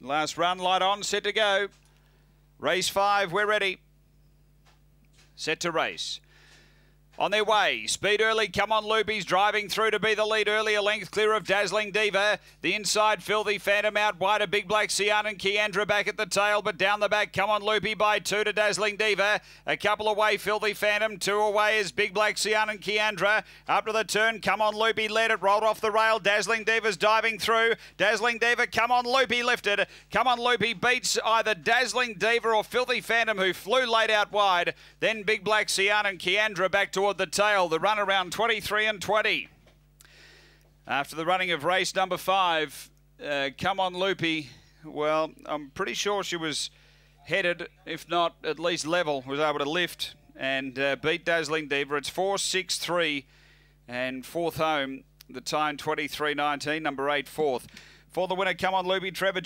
Last run, light on, set to go. Race five, we're ready. Set to race. On their way, speed early, come on Loopy's driving through to be the lead early, a length clear of Dazzling Diva. The inside, Filthy Phantom out wide, a Big Black Sian and Kiandra back at the tail, but down the back, come on Loopy by two to Dazzling Diva. A couple away, Filthy Phantom, two away is Big Black Sian and Kiandra. Up to the turn, come on Loopy, led it, rolled off the rail, Dazzling Diva's diving through. Dazzling Diva, come on Loopy, lifted. Come on Loopy, beats either Dazzling Diva or Filthy Phantom who flew late out wide. Then Big Black Sian and Kiandra back toward the tail. The run around 23 and 20. After the running of race number five, uh, come on Loopy. Well, I'm pretty sure she was headed, if not at least level, was able to lift and uh, beat Dazzling Diva. It's 4 6 3 and fourth home. The time 23 19, number eight, fourth. For the winner, come on Loopy, Trevor.